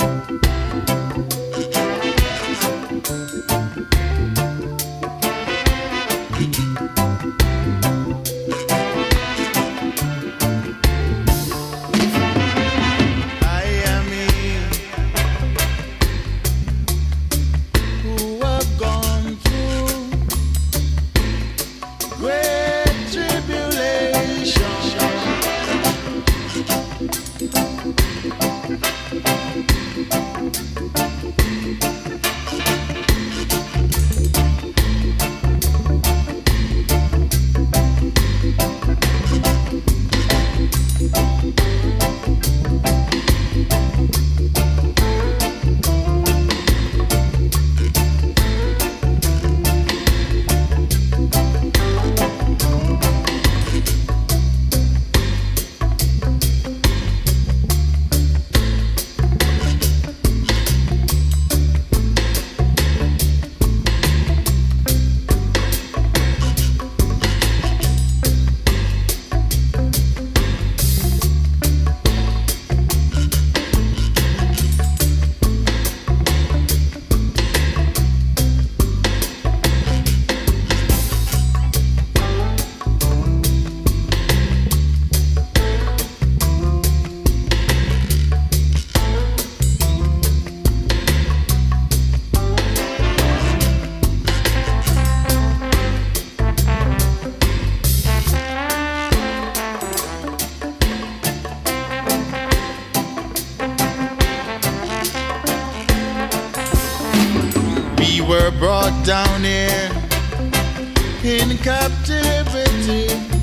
you. I know